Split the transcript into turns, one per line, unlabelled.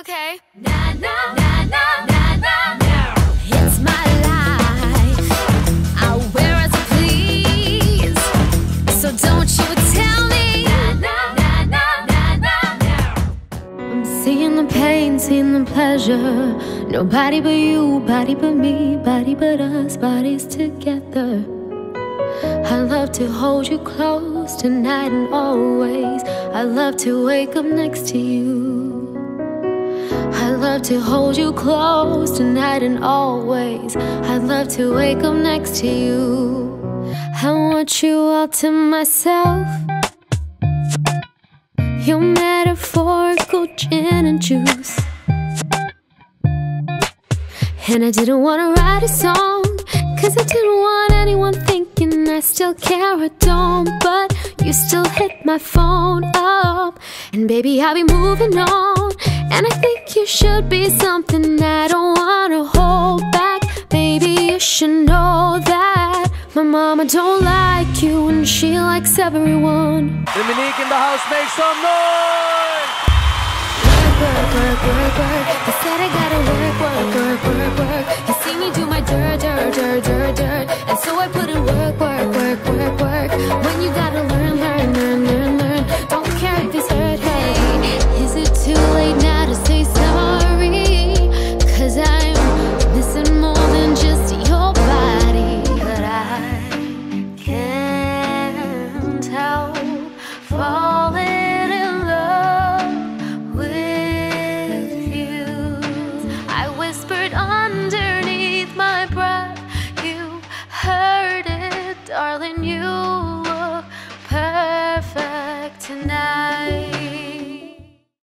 Okay. It's my life. I'll wear as I please. So don't you tell me. I'm seeing the pain, seeing the pleasure. Nobody but you, body but me, body but us, bodies together. I love to hold you close tonight and always. I love to wake up next to you. Love to hold you close tonight and always. I'd love to wake up next to you. I want you all to myself. Your metaphorical gin and juice. And I didn't wanna write a song, cause I didn't want anyone thinking I still care or don't. But you still hit my phone up, and baby, I'll be moving on. And I think you should be something I don't wanna hold back. Maybe you should know that my mama don't like you, and she likes everyone.
Dominique in the house, make some noise!
Work, work, work, work, work. I said I gotta work, work, work, work, work.